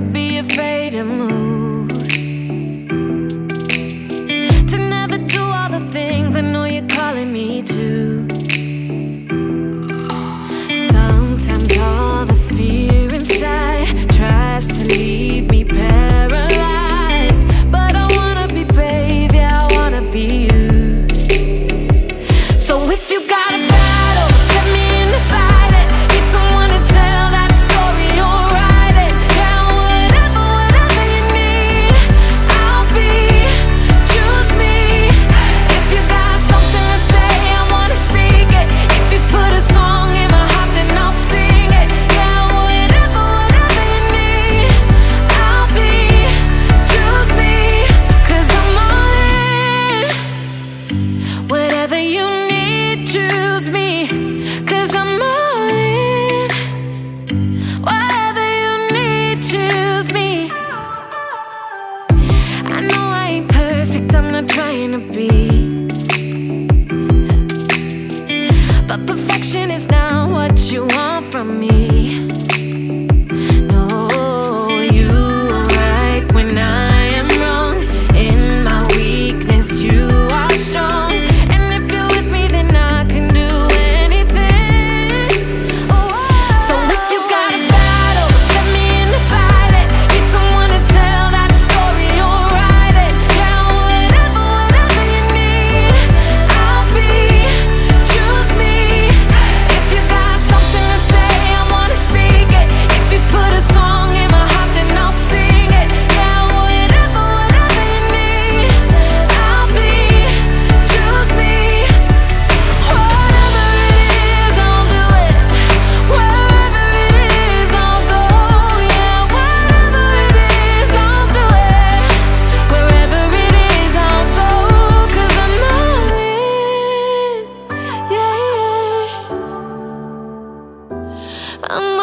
to be afraid to move. To never do all the things I know you're calling me to. Sometimes all the fear inside tries to leave me paralyzed. But I wanna be brave, yeah, I wanna be used. So if you to be. But perfection is not what you want. I'm